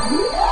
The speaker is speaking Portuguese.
Música